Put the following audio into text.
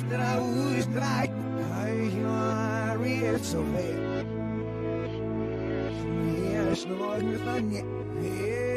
Traus drei, Jahre so weit. Mir